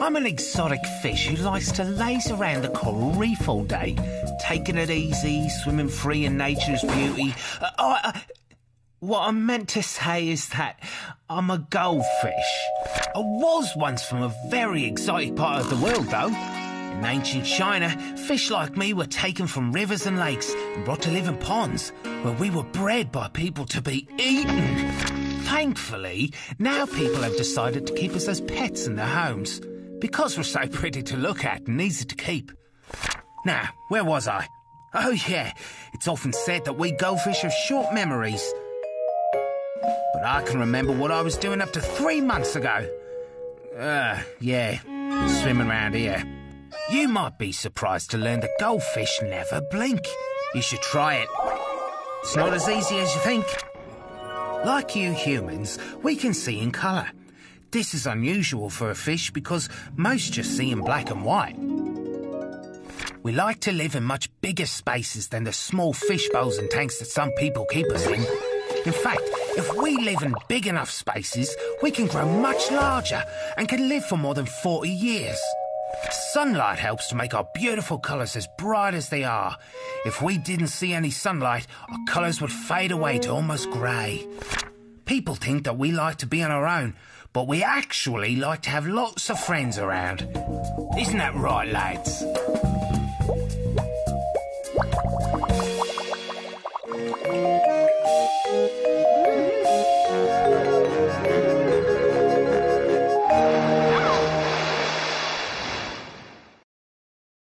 I'm an exotic fish who likes to laze around the coral reef all day, taking it easy, swimming free in nature's beauty. Uh, I, uh, what I meant to say is that I'm a goldfish. I was once from a very exotic part of the world, though. In ancient China, fish like me were taken from rivers and lakes and brought to live in ponds, where we were bred by people to be eaten. Thankfully, now people have decided to keep us as pets in their homes, because we're so pretty to look at and easy to keep. Now, where was I? Oh yeah, it's often said that we goldfish have short memories. But I can remember what I was doing up to three months ago. Uh, yeah, swimming around here. You might be surprised to learn that goldfish never blink. You should try it. It's not as easy as you think. Like you humans, we can see in colour. This is unusual for a fish because most just see in black and white. We like to live in much bigger spaces than the small fish bowls and tanks that some people keep us in. In fact, if we live in big enough spaces, we can grow much larger and can live for more than 40 years. Sunlight helps to make our beautiful colours as bright as they are. If we didn't see any sunlight, our colours would fade away to almost grey. People think that we like to be on our own, but we actually like to have lots of friends around. Isn't that right, lads?